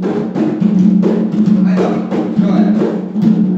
Aí, ó. Joia.